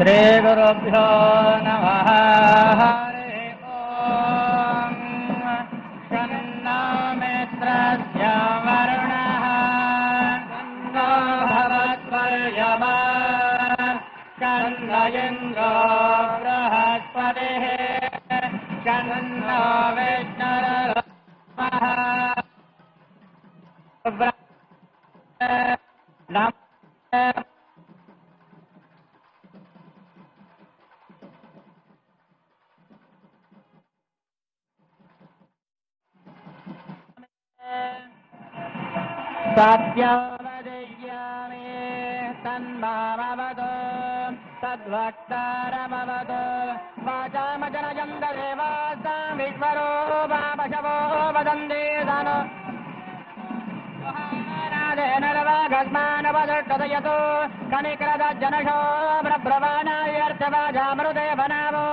श्रीगुरुभ्यो नमः हरि ॐ मित्रस्य वरुणः शन्नो भवत्पर्यमा शन्न सत्यवदय्यामि तन्मामवद, तद्वक्तारमवद। वाचामजनजं देवासामीश्वरो वापशवो वदन्ति धनु। नरवागस्मानवदर्शदयतो कनिकरदज्जनशो ब्रभ्रवाणायर्थवाजामृते भनावो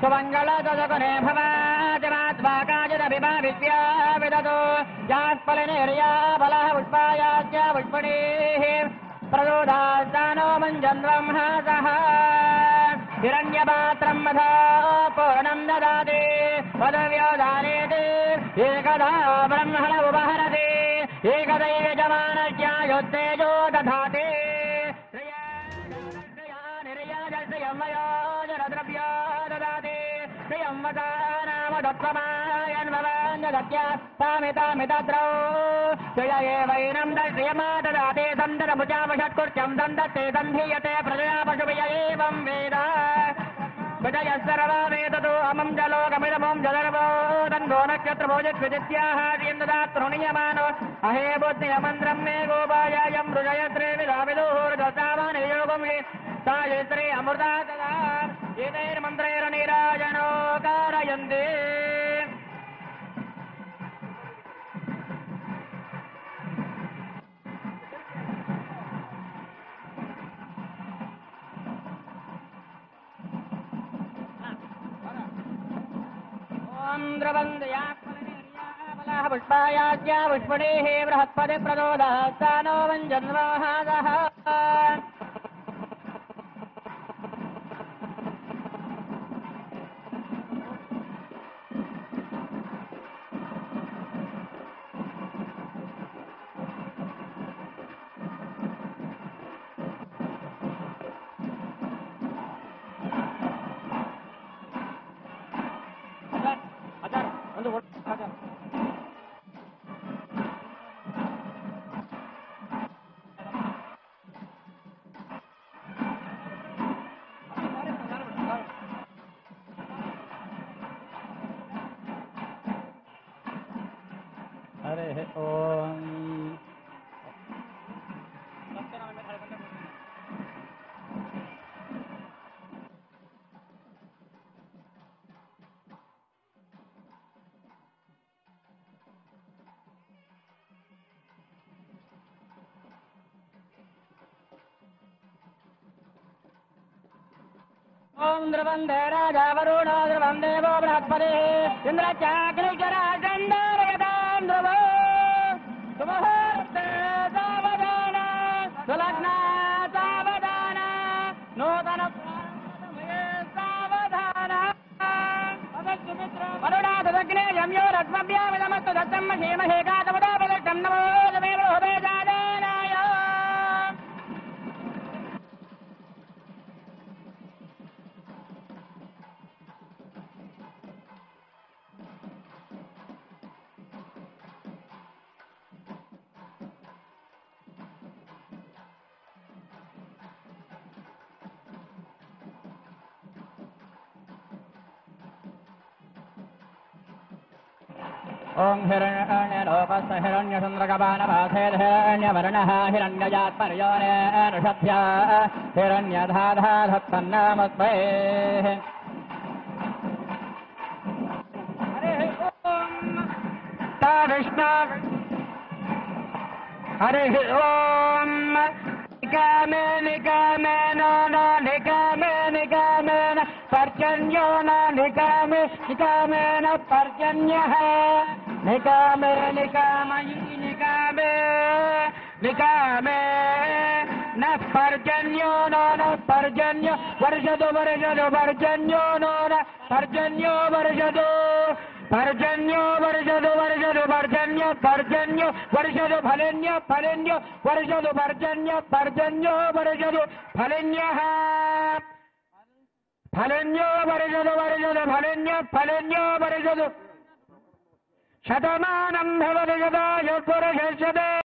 सुमङ्गलदगुणे भवाजमात्माकाजदभिमा विद्या विदतो। बलः पुष्पायाश्च पुष्पणीः प्रदोधास्तानो मञ्जन्वं हासः। हिरण्यपात्रं मधा पूर्णं ददाति। पदव्योदानेति एकदा ब्रह्मण उपहरति। एकदैव जमानज्ञायोत्तेजो दधाति नाम दत्तमायन्भवान्यदत्या तामितामितद्रौ श्रिय दश्रियमा प्रजया पशुभिय वेद विजय सर्ववेदतो अमं जलोकमिदमं जलर्वो तन्वो नक्षत्रभोजद्विजित्याः दीन्ददातृणीयमानो अहे बुद्धियमन्त्रं मे गोपायायं हृदयत्रे विधाविदुर्दत्तावानियोगं हि सायत्रे अमृता तदा एतैर्मन्त्रैर्निराजनो इन्द्रवन्दयाः पुष्पायाज्ञा पुष्पणेः बृहत्पदे प्रदोदा स नो हरे ओम ఓం ద్రవందే రాజా వరుణో ద్రవందే వో బృహస్పతి. ఇంద్రచాగ్నిజరాజండారగదాం ధ్రువో శుభహూర్తే సావధాన సులగ్న సావధాన నూతన సావధాన. వరుణాదగ్నే యమ్యో రత్మభ్యామిదమస్తు దత్తమ్మ క్షేమహేకాదముదో ప్రదక్షం నమో దేవో హోదే జాదే ॐ हिरण्यलोकस्य हिरण्यचन्द्रगपानपाथेद हिरण्यवर्णः हिरण्यजात्पर्योनेषभ्य हिरण्यधाधाधत्तन्नामस्मै विष्णु हरिः ॐ निकामे निकामे नो नो निकामे निकामे न पर्जन्यो न निकामे निकामे न पर्जन्यः निकामे निकामयि निकामे निकामे। न पर्जन्यो, न न पर्जन्य वर्षदो वर्षदो पर्जन्यो नो, न पर्जन्यो वर्षदो पर्जन्यो वर्षदो वर्षदो पर्जन्य पर्जन्यो वर्षदो फलेन्य फलेन्य वर्षदो पर्जन्य पर्जन्यो वर्षदो फलेन्यः फलेन्यो वर्षदो वर्षदो फलेन्य, फलेन्यो वर्षदो शतमानं भवति यदा यत्पुरुषस्य